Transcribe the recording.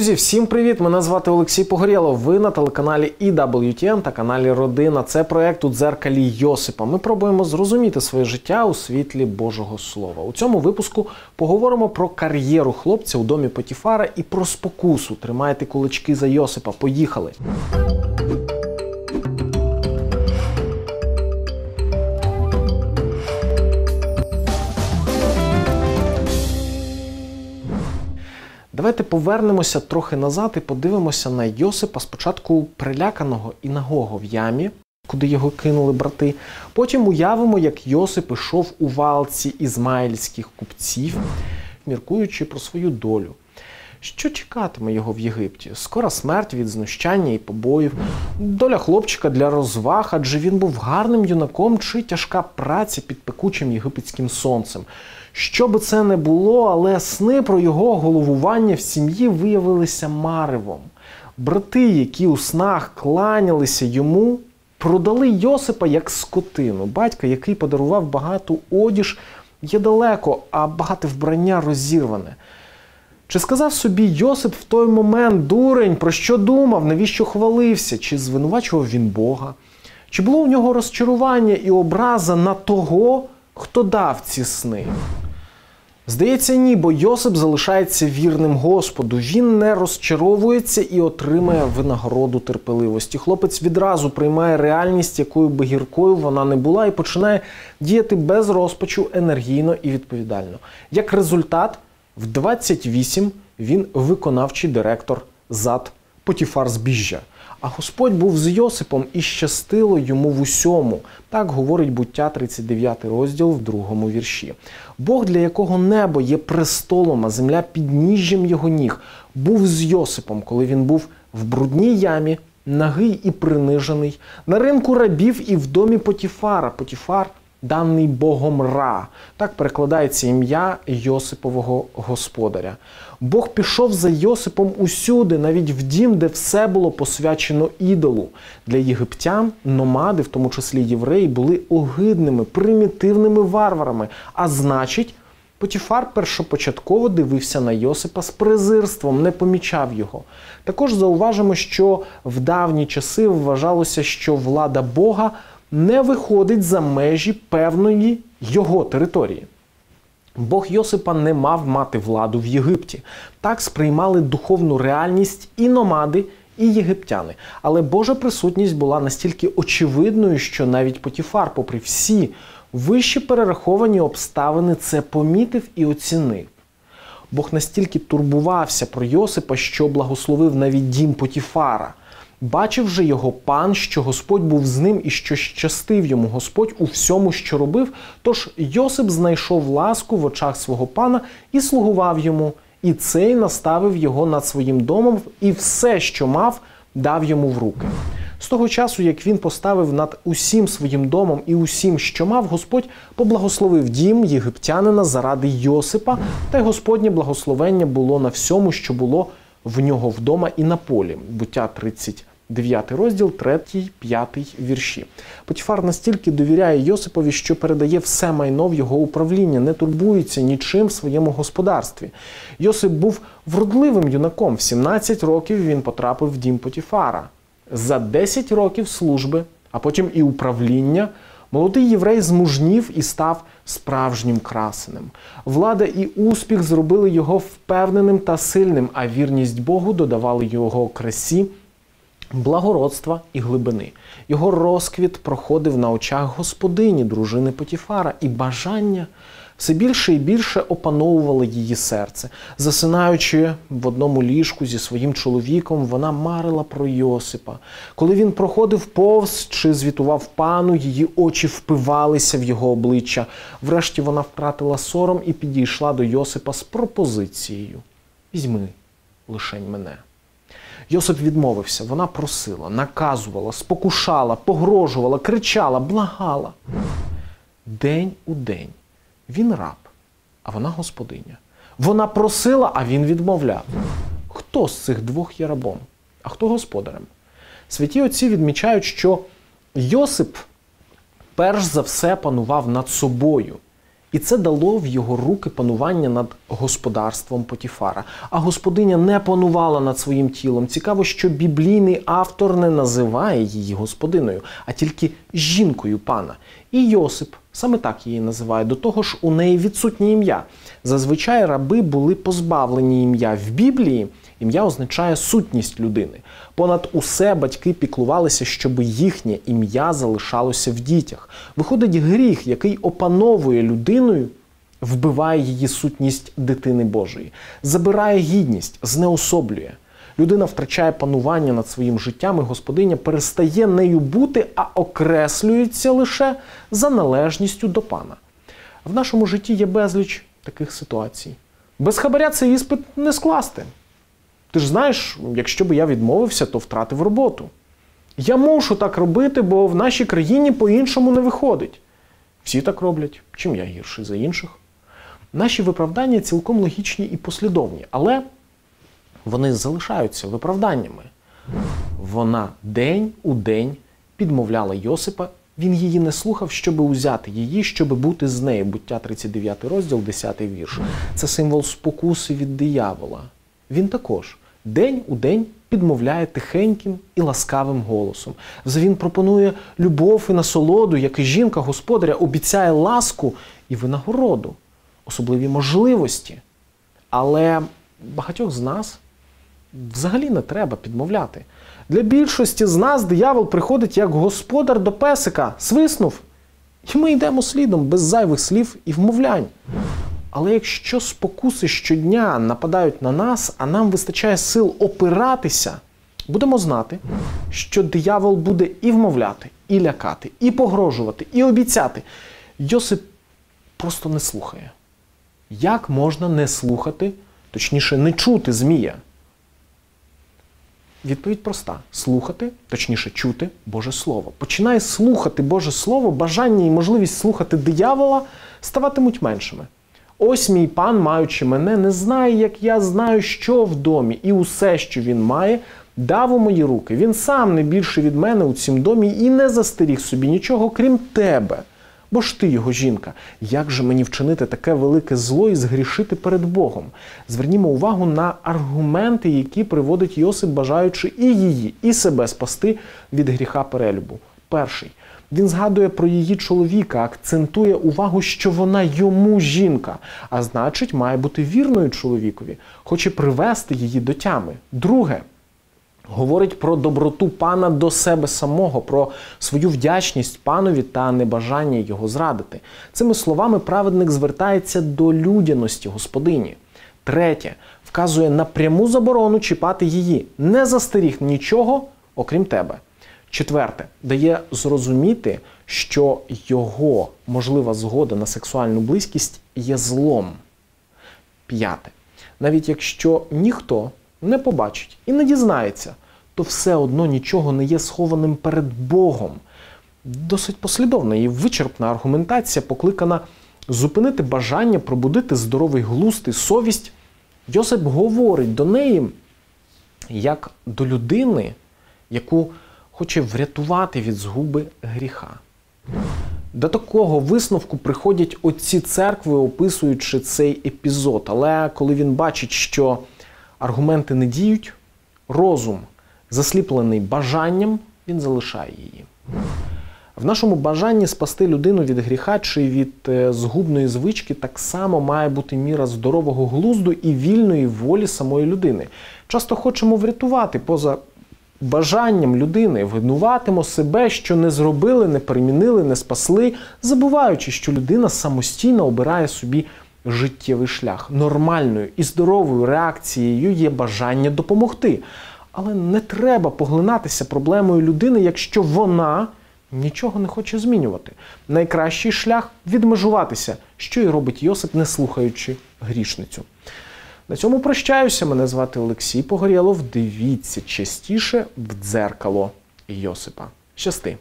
Друзі, всім привіт! Мене звати Олексій Погорєлов. Ви на телеканалі EWTN та каналі Родина. Це проект у дзеркалі Йосипа. Ми пробуємо зрозуміти своє життя у світлі Божого Слова. У цьому випуску поговоримо про кар'єру хлопця у домі Потіфара і про спокусу. Тримайте кулачки за Йосипа. Поїхали! Давайте повернемося трохи назад і подивимося на Йосипа спочатку приляканого і нагого в ямі, куди його кинули брати. Потім уявимо, як Йосип ішов у валці ізмаїльських купців, міркуючи про свою долю. Що чекатиме його в Єгипті? Скора смерть від знущання і побоїв, доля хлопчика для розваг, адже він був гарним юнаком чи тяжка праця під пекучим єгипетським сонцем. Що би це не було, але сни про його головування в сім'ї виявилися маревом. Брати, які у снах кланялися йому, продали Йосипа як скотину. Батька, який подарував багату одіж, є далеко, а багате вбрання розірване. Чи сказав собі Йосип в той момент дурень, про що думав, навіщо хвалився, чи звинувачував він Бога? Чи було у нього розчарування і образа на того, хто дав ці сни? Здається, ні, бо Йосип залишається вірним Господу. Він не розчаровується і отримає винагороду терпеливості. Хлопець відразу приймає реальність, якою би гіркою вона не була, і починає діяти без розпачу енергійно і відповідально. Як результат, в 28 він виконавчий директор зад Потіфар збіжжя. А Господь був з Йосипом і щастило йому в усьому. Так говорить буття 39 розділ в другому вірші. Бог, для якого небо є престолом, а земля підніжжям його ніг, був з Йосипом, коли він був в брудній ямі, нагий і принижений, на ринку рабів і в домі Потіфара. Потіфар даний Богом Ра. Так перекладається ім'я Йосипового господаря. Бог пішов за Йосипом усюди, навіть в дім, де все було посвячено ідолу. Для єгиптян номади, в тому числі євреї, були огидними, примітивними варварами. А значить, Потіфар першопочатково дивився на Йосипа з презирством, не помічав його. Також зауважимо, що в давні часи вважалося, що влада Бога не виходить за межі певної його території. Бог Йосипа не мав мати владу в Єгипті. Так сприймали духовну реальність і номади, і єгиптяни. Але Божа присутність була настільки очевидною, що навіть Потіфар, попри всі вищі перераховані обставини, це помітив і оцінив. Бог настільки турбувався про Йосипа, що благословив навіть дім Потіфара. Бачив же його пан, що Господь був з ним і що щастив йому Господь у всьому, що робив. Тож Йосип знайшов ласку в очах свого пана і слугував йому, і цей наставив його над своїм домом, і все, що мав, дав йому в руки. З того часу, як він поставив над усім своїм домом і усім, що мав, Господь поблагословив дім єгиптянина заради Йосипа, та й Господнє благословення було на всьому, що було в нього вдома і на полі. Буття 30 9 розділ, 3, 5 вірші. Потіфар настільки довіряє Йосипові, що передає все майно в його управління, не турбується нічим в своєму господарстві. Йосип був вродливим юнаком. В 17 років він потрапив в дім Потіфара. За 10 років служби, а потім і управління. Молодий єврей змужнів і став справжнім красеним. Влада і успіх зробили його впевненим та сильним, а вірність Богу додавали його красі благородства і глибини. Його розквіт проходив на очах господині, дружини Потіфара, і бажання все більше і більше опановувало її серце. Засинаючи в одному ліжку зі своїм чоловіком, вона марила про Йосипа. Коли він проходив повз чи звітував пану, її очі впивалися в його обличчя. Врешті вона втратила сором і підійшла до Йосипа з пропозицією: Візьми лишень мене. Йосип відмовився, вона просила, наказувала, спокушала, погрожувала, кричала, благала. День у день він раб, а вона господиня. Вона просила, а він відмовляв. Хто з цих двох є рабом, а хто господарем? Святі отці відмічають, що Йосип перш за все панував над собою І це дало в його руки панування над господарством Потіфара. А господиня не панувала над своїм тілом. Цікаво, що біблійний автор не називає її господиною, а тільки жінкою пана. І Йосип саме так її називає. До того ж, у неї відсутнє ім'я. Зазвичай раби були позбавлені ім'я в Біблії. Ім'я означає сутність людини. Понад усе батьки піклувалися, щоб їхнє ім'я залишалося в дітях. Виходить, гріх, який опановує людиною, вбиває її сутність дитини Божої, забирає гідність, знеособлює. Людина втрачає панування над своїм життям, і господиня перестає нею бути, а окреслюється лише за належністю до пана. В нашому житті є безліч таких ситуацій. Без хабаря цей іспит не скласти. Ти ж знаєш, якщо б я відмовився, то втратив роботу. Я мушу так робити, бо в нашій країні по-іншому не виходить. Всі так роблять, чим я гірший за інших. Наші виправдання цілком логічні і послідовні, але вони залишаються виправданнями. Вона день у день підмовляла Йосипа. Він її не слухав, щоб узяти її, щоб бути з нею. Буття 39 розділ, 10 вірш. Це символ спокуси від диявола. Він також день у день підмовляє тихеньким і ласкавим голосом. Він пропонує любов і насолоду, як і жінка господаря обіцяє ласку і винагороду, особливі можливості. Але багатьох з нас взагалі не треба підмовляти. Для більшості з нас диявол приходить як господар до песика, свиснув, і ми йдемо слідом без зайвих слів і вмовлянь. Але якщо спокуси щодня нападають на нас, а нам вистачає сил опиратися, будемо знати, що диявол буде і вмовляти, і лякати, і погрожувати, і обіцяти. Йосип просто не слухає. Як можна не слухати, точніше, не чути Змія? Відповідь проста: слухати, точніше, чути Боже Слово. Починає слухати Боже Слово, бажання і можливість слухати диявола ставатимуть меншими. Ось мій пан, маючи мене, не знає, як я знаю, що в домі, і усе, що він має, дав у мої руки. Він сам не більше від мене у цім домі і не застеріг собі нічого, крім тебе. Бо ж ти його жінка. Як же мені вчинити таке велике зло і згрішити перед Богом? Звернімо увагу на аргументи, які приводить Йосип, бажаючи і її, і себе спасти від гріха перелюбу. Перший. Він згадує про її чоловіка, акцентує увагу, що вона йому жінка, а значить, має бути вірною чоловікові, хоче привести її до тями. Друге. Говорить про доброту пана до себе самого, про свою вдячність панові та небажання його зрадити. Цими словами праведник звертається до людяності господині. Третє вказує на пряму заборону чіпати її, не застеріг нічого, окрім тебе. Четверте, дає зрозуміти, що його можлива згода на сексуальну близькість є злом. П'яте. Навіть якщо ніхто не побачить і не дізнається, то все одно нічого не є схованим перед Богом. Досить послідовна і вичерпна аргументація покликана зупинити бажання пробудити здоровий глузд і совість. Йосип говорить до неї як до людини, яку хоче врятувати від згуби гріха. До такого висновку приходять отці церкви, описуючи цей епізод. Але коли він бачить, що аргументи не діють, розум, засліплений бажанням, він залишає її. В нашому бажанні спасти людину від гріха чи від е, згубної звички так само має бути міра здорового глузду і вільної волі самої людини. Часто хочемо врятувати поза бажанням людини, винуватимо себе, що не зробили, не перемінили, не спасли, забуваючи, що людина самостійно обирає собі життєвий шлях. Нормальною і здоровою реакцією є бажання допомогти. Але не треба поглинатися проблемою людини, якщо вона нічого не хоче змінювати. Найкращий шлях відмежуватися, що і робить Йосип, не слухаючи грішницю. На цьому прощаюся. Мене звати Олексій Погорєлов. Дивіться частіше в дзеркало Йосипа. Щасти!